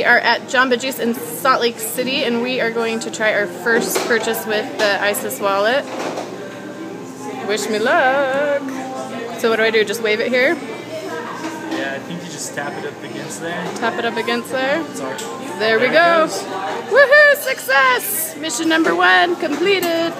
We are at Jamba Juice in Salt Lake City, and we are going to try our first purchase with the Isis wallet. Wish me luck. So what do I do? Just wave it here? Yeah, I think you just tap it up against there. Tap it up against there? Sorry. There we There we go. Woohoo! Success! Mission number one completed.